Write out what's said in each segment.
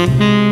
Mm-hmm.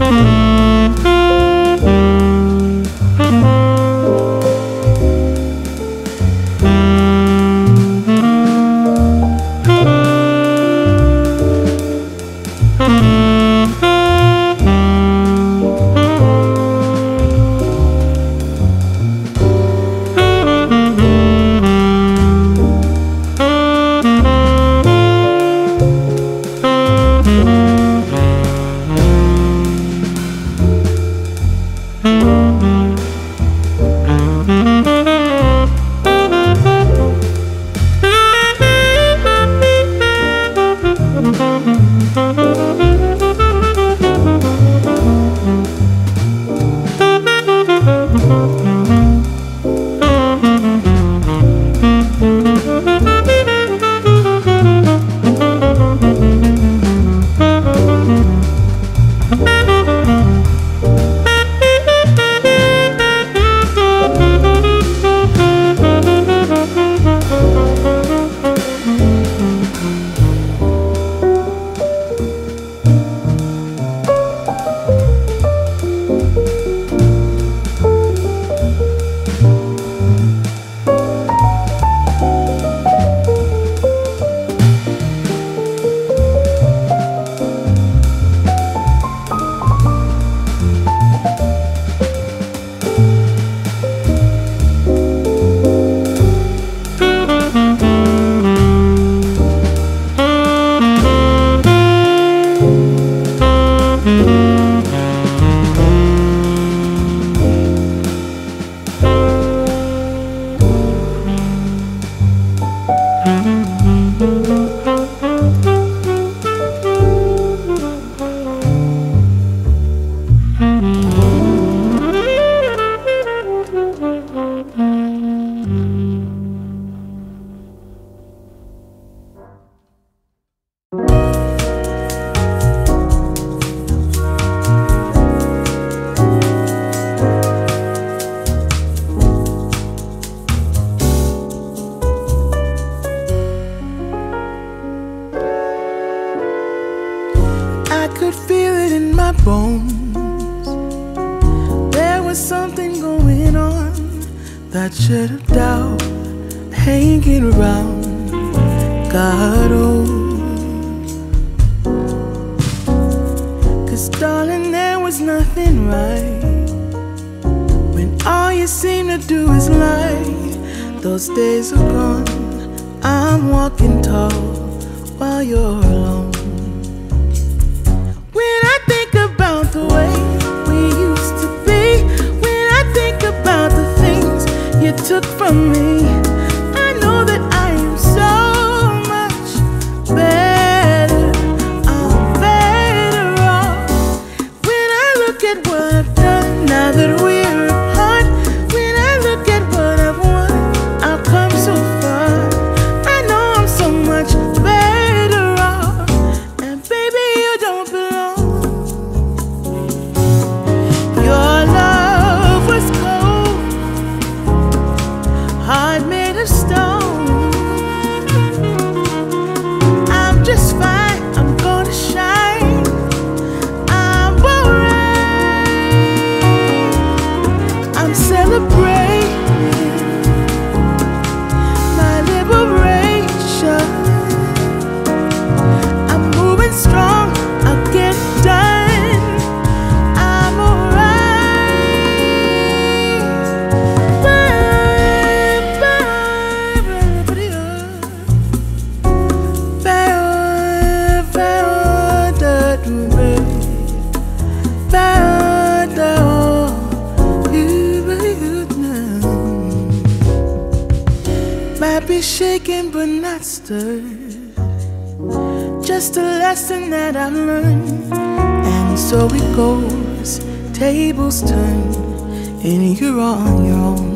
Mm-hmm. Goes, tables turn And you're on your own